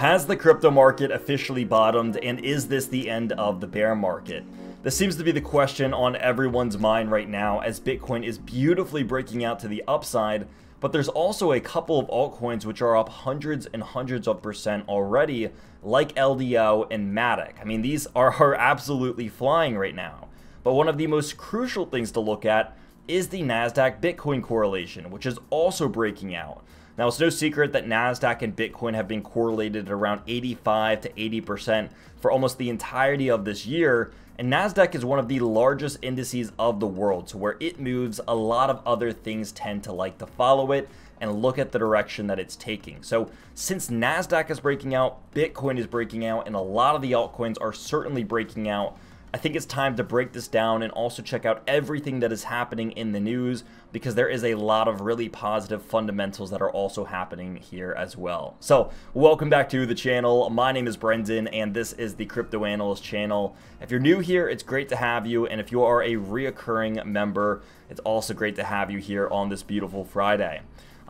Has the crypto market officially bottomed, and is this the end of the bear market? This seems to be the question on everyone's mind right now as Bitcoin is beautifully breaking out to the upside, but there's also a couple of altcoins which are up hundreds and hundreds of percent already, like LDO and Matic. I mean, these are, are absolutely flying right now. But one of the most crucial things to look at is the NASDAQ Bitcoin correlation, which is also breaking out. Now, it's no secret that NASDAQ and Bitcoin have been correlated at around 85 to 80% for almost the entirety of this year. And NASDAQ is one of the largest indices of the world. So, where it moves, a lot of other things tend to like to follow it and look at the direction that it's taking. So, since NASDAQ is breaking out, Bitcoin is breaking out, and a lot of the altcoins are certainly breaking out. I think it's time to break this down and also check out everything that is happening in the news because there is a lot of really positive fundamentals that are also happening here as well. So, welcome back to the channel. My name is Brendan and this is the Crypto Analyst channel. If you're new here, it's great to have you. And if you are a reoccurring member, it's also great to have you here on this beautiful Friday.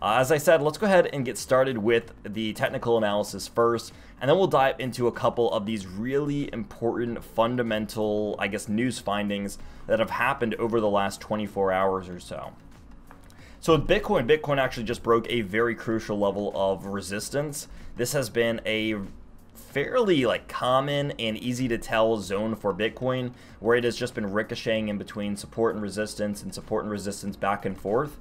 Uh, as I said, let's go ahead and get started with the technical analysis first, and then we'll dive into a couple of these really important fundamental, I guess, news findings that have happened over the last 24 hours or so. So with Bitcoin, Bitcoin actually just broke a very crucial level of resistance. This has been a fairly like common and easy to tell zone for Bitcoin where it has just been ricocheting in between support and resistance and support and resistance back and forth.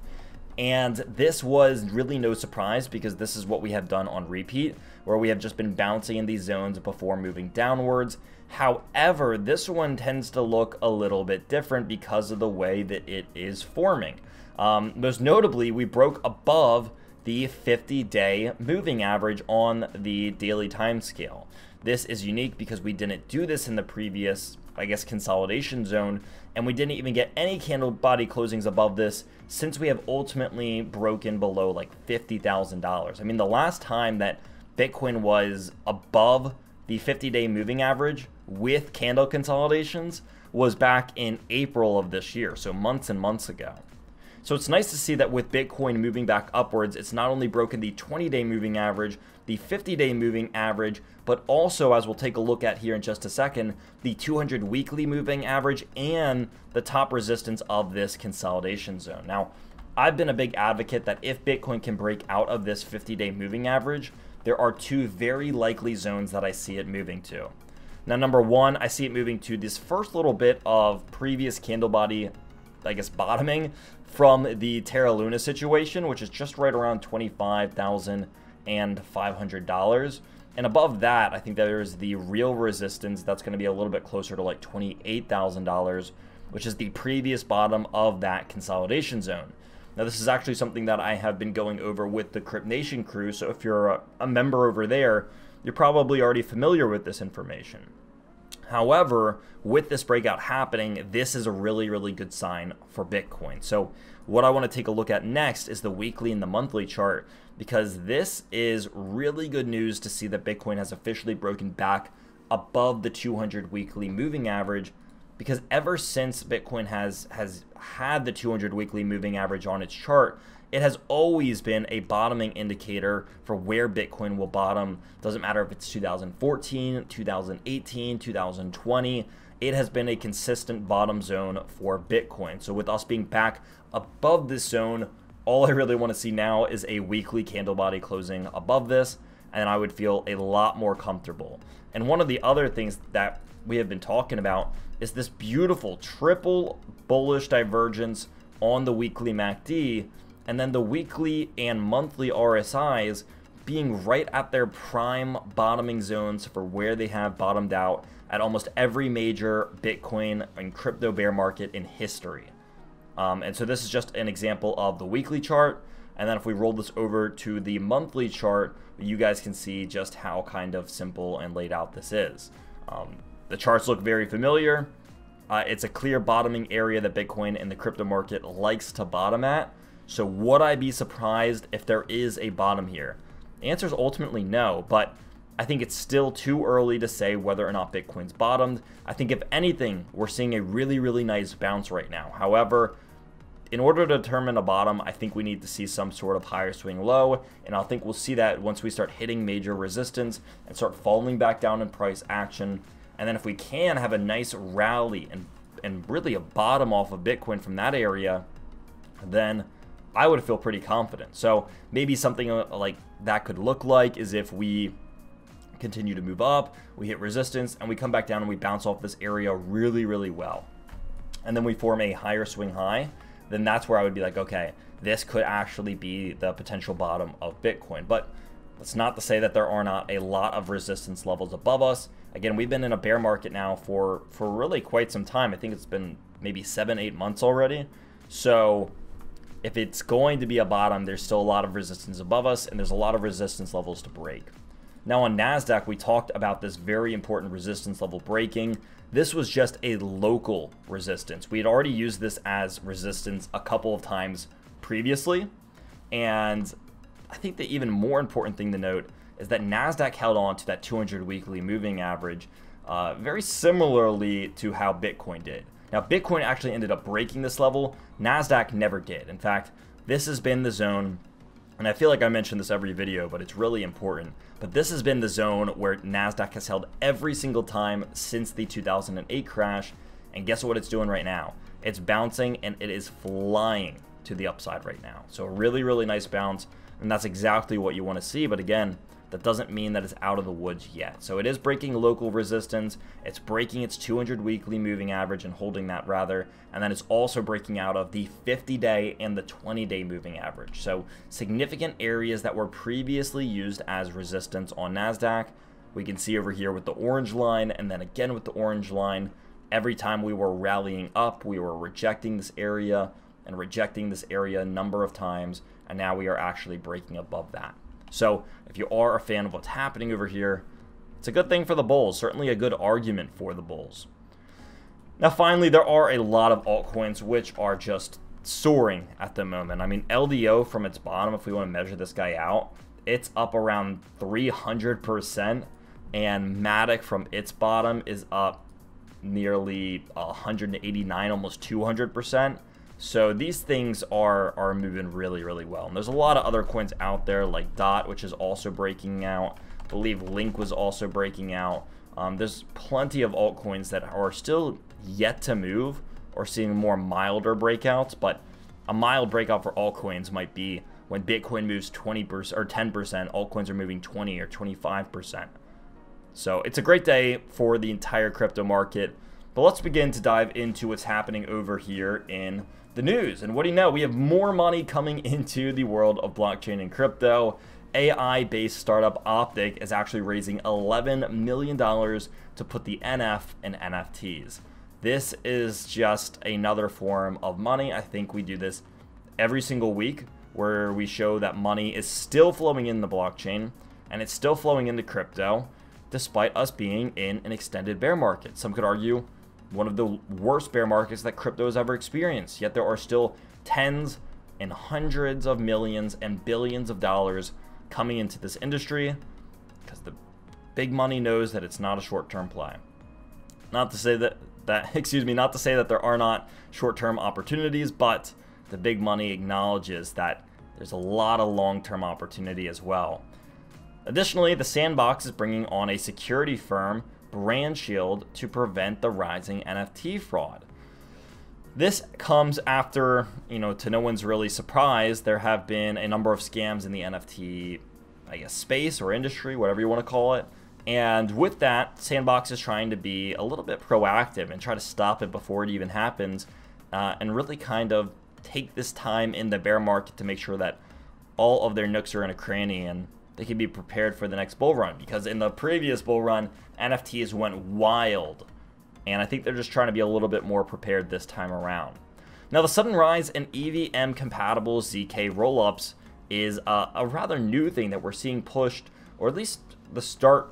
And this was really no surprise because this is what we have done on repeat, where we have just been bouncing in these zones before moving downwards. However, this one tends to look a little bit different because of the way that it is forming. Um, most notably, we broke above the 50-day moving average on the daily time scale. This is unique because we didn't do this in the previous, I guess, consolidation zone, and we didn't even get any candle body closings above this since we have ultimately broken below like $50,000. I mean, the last time that Bitcoin was above the 50-day moving average with candle consolidations was back in April of this year, so months and months ago. So it's nice to see that with Bitcoin moving back upwards, it's not only broken the 20-day moving average, the 50-day moving average, but also, as we'll take a look at here in just a second, the 200 weekly moving average and the top resistance of this consolidation zone. Now, I've been a big advocate that if Bitcoin can break out of this 50-day moving average, there are two very likely zones that I see it moving to. Now, number one, I see it moving to this first little bit of previous candle body, I guess, bottoming from the Terra Luna situation, which is just right around $25,500. And $500. And above that, I think there's the real resistance that's going to be a little bit closer to like $28,000, which is the previous bottom of that consolidation zone. Now, this is actually something that I have been going over with the Crypt Nation crew, so if you're a, a member over there, you're probably already familiar with this information. However, with this breakout happening, this is a really, really good sign for Bitcoin. So what I want to take a look at next is the weekly and the monthly chart because this is really good news to see that Bitcoin has officially broken back above the 200 weekly moving average because ever since Bitcoin has has had the 200 weekly moving average on its chart, it has always been a bottoming indicator for where Bitcoin will bottom. Doesn't matter if it's 2014, 2018, 2020. It has been a consistent bottom zone for Bitcoin. So with us being back above this zone, all I really want to see now is a weekly candle body closing above this, and I would feel a lot more comfortable. And one of the other things that we have been talking about is this beautiful triple bullish divergence on the weekly MACD and then the weekly and monthly RSIs being right at their prime bottoming zones for where they have bottomed out at almost every major Bitcoin and crypto bear market in history. Um, and so this is just an example of the weekly chart. And then if we roll this over to the monthly chart, you guys can see just how kind of simple and laid out this is. Um, the charts look very familiar. Uh, it's a clear bottoming area that Bitcoin and the crypto market likes to bottom at. So would I be surprised if there is a bottom here? The answer is ultimately no, but I think it's still too early to say whether or not Bitcoin's bottomed. I think if anything, we're seeing a really, really nice bounce right now. However, in order to determine a bottom, I think we need to see some sort of higher swing low, and I think we'll see that once we start hitting major resistance and start falling back down in price action. And then if we can have a nice rally and, and really a bottom off of Bitcoin from that area, then I would feel pretty confident. So maybe something uh, like that could look like is if we continue to move up, we hit resistance, and we come back down and we bounce off this area really, really well. And then we form a higher swing high then that's where I would be like, okay, this could actually be the potential bottom of Bitcoin. But that's not to say that there are not a lot of resistance levels above us. Again, we've been in a bear market now for for really quite some time. I think it's been maybe seven, eight months already. So if it's going to be a bottom, there's still a lot of resistance above us, and there's a lot of resistance levels to break. Now on NASDAQ, we talked about this very important resistance level breaking. This was just a local resistance. We had already used this as resistance a couple of times previously. And I think the even more important thing to note is that NASDAQ held on to that 200 weekly moving average uh, very similarly to how Bitcoin did. Now, Bitcoin actually ended up breaking this level. NASDAQ never did. In fact, this has been the zone and I feel like I mention this every video, but it's really important. But this has been the zone where NASDAQ has held every single time since the 2008 crash. And guess what it's doing right now? It's bouncing and it is flying to the upside right now. So really, really nice bounce. And that's exactly what you want to see. But again, that doesn't mean that it's out of the woods yet. So it is breaking local resistance. It's breaking its 200 weekly moving average and holding that rather. And then it's also breaking out of the 50 day and the 20 day moving average. So significant areas that were previously used as resistance on NASDAQ. We can see over here with the orange line and then again with the orange line. Every time we were rallying up, we were rejecting this area and rejecting this area a number of times. And now we are actually breaking above that. So if you are a fan of what's happening over here, it's a good thing for the Bulls. Certainly a good argument for the Bulls. Now, finally, there are a lot of altcoins which are just soaring at the moment. I mean, LDO from its bottom, if we want to measure this guy out, it's up around 300%. And Matic from its bottom is up nearly 189, almost 200%. So these things are are moving really, really well. And there's a lot of other coins out there like DOT, which is also breaking out. I believe Link was also breaking out. Um, there's plenty of altcoins that are still yet to move or seeing more milder breakouts, but a mild breakout for altcoins might be when Bitcoin moves 20% or 10%, altcoins are moving 20 or 25%. So it's a great day for the entire crypto market. But let's begin to dive into what's happening over here in the news. And what do you know? We have more money coming into the world of blockchain and crypto. AI based startup Optic is actually raising $11 million to put the NF in NFTs. This is just another form of money. I think we do this every single week where we show that money is still flowing in the blockchain and it's still flowing into crypto despite us being in an extended bear market. Some could argue one of the worst bear markets that crypto has ever experienced. Yet there are still tens and hundreds of millions and billions of dollars coming into this industry because the big money knows that it's not a short-term play. Not to say that that excuse me, not to say that there are not short-term opportunities, but the big money acknowledges that there's a lot of long-term opportunity as well. Additionally, the sandbox is bringing on a security firm BrandShield to prevent the rising NFT fraud. This comes after, you know, to no one's really surprise, there have been a number of scams in the NFT, I guess, space or industry, whatever you want to call it. And with that, Sandbox is trying to be a little bit proactive and try to stop it before it even happens uh, and really kind of take this time in the bear market to make sure that all of their nooks are in a cranny and they can be prepared for the next bull run because in the previous bull run, NFTs went wild. And I think they're just trying to be a little bit more prepared this time around. Now, the sudden rise in EVM compatible ZK rollups is a, a rather new thing that we're seeing pushed, or at least the start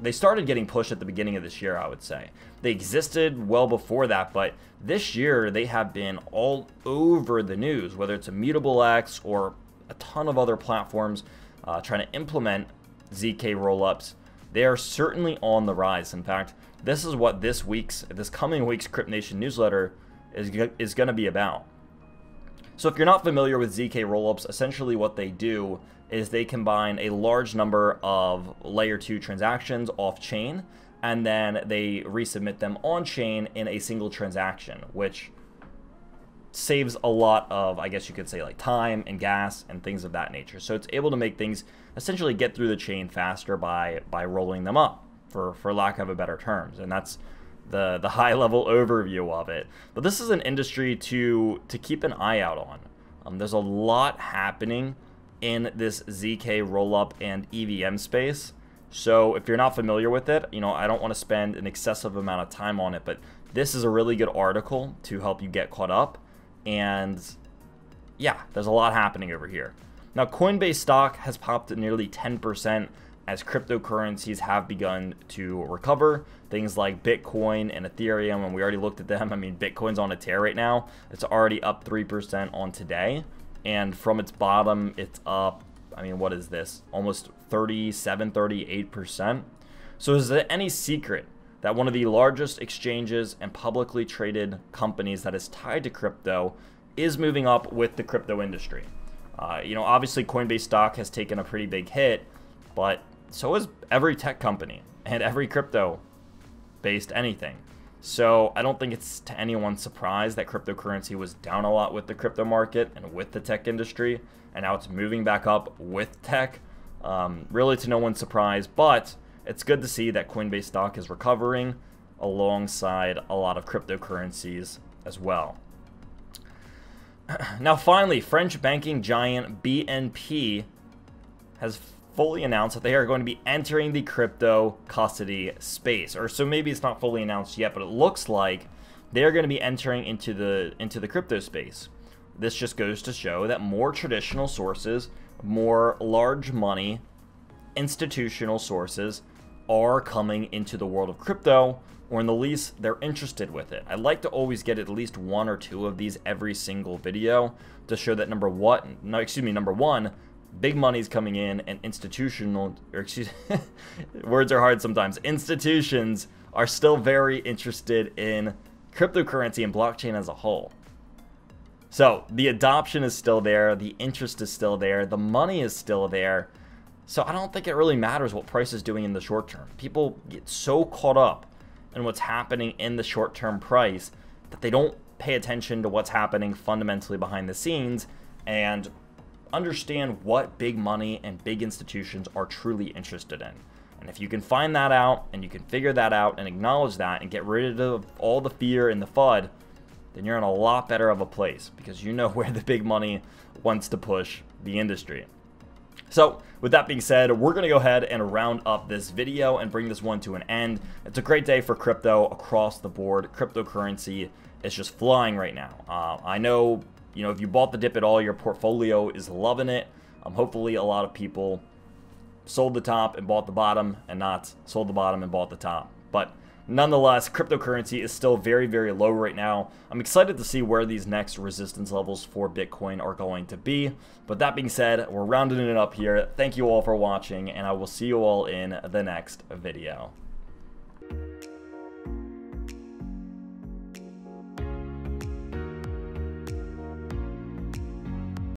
they started getting pushed at the beginning of this year, I would say. They existed well before that, but this year they have been all over the news, whether it's Immutable X or a ton of other platforms uh, trying to implement ZK rollups, they are certainly on the rise. In fact, this is what this week's, this coming week's Crypt Nation newsletter is, is going to be about. So if you're not familiar with ZK rollups, essentially what they do is they combine a large number of layer 2 transactions off chain and then they resubmit them on chain in a single transaction, which saves a lot of, I guess you could say, like time and gas and things of that nature. So it's able to make things essentially get through the chain faster by by rolling them up, for for lack of a better terms. And that's the the high level overview of it. But this is an industry to to keep an eye out on. Um, there's a lot happening in this ZK rollup and EVM space. So if you're not familiar with it, you know, I don't want to spend an excessive amount of time on it, but this is a really good article to help you get caught up. And yeah, there's a lot happening over here. Now, Coinbase stock has popped nearly 10% as cryptocurrencies have begun to recover. Things like Bitcoin and Ethereum, and we already looked at them. I mean, Bitcoin's on a tear right now. It's already up 3% on today. And from its bottom, it's up I mean, what is this? Almost 37, 38%. So is it any secret that one of the largest exchanges and publicly traded companies that is tied to crypto is moving up with the crypto industry? Uh, you know, obviously Coinbase stock has taken a pretty big hit, but so is every tech company and every crypto based anything. So I don't think it's to anyone's surprise that cryptocurrency was down a lot with the crypto market and with the tech industry, and now it's moving back up with tech. Um, really to no one's surprise, but it's good to see that Coinbase stock is recovering alongside a lot of cryptocurrencies as well. Now, finally, French banking giant BNP has fully announced that they are going to be entering the crypto custody space. Or so maybe it's not fully announced yet, but it looks like they're going to be entering into the into the crypto space. This just goes to show that more traditional sources, more large money, institutional sources are coming into the world of crypto, or in the least, they're interested with it. I like to always get at least one or two of these every single video to show that number one, no, excuse me, number one, big money's coming in and institutional or excuse words are hard sometimes institutions are still very interested in cryptocurrency and blockchain as a whole so the adoption is still there the interest is still there the money is still there so i don't think it really matters what price is doing in the short term people get so caught up in what's happening in the short term price that they don't pay attention to what's happening fundamentally behind the scenes and understand what big money and big institutions are truly interested in. And if you can find that out and you can figure that out and acknowledge that and get rid of all the fear and the FUD, then you're in a lot better of a place because you know where the big money wants to push the industry. So, with that being said, we're going to go ahead and round up this video and bring this one to an end. It's a great day for crypto across the board. Cryptocurrency is just flying right now. Uh, I know you know, if you bought the dip at all, your portfolio is loving it. Um, hopefully, a lot of people sold the top and bought the bottom, and not sold the bottom and bought the top. But nonetheless, cryptocurrency is still very, very low right now. I'm excited to see where these next resistance levels for Bitcoin are going to be. But that being said, we're rounding it up here. Thank you all for watching, and I will see you all in the next video.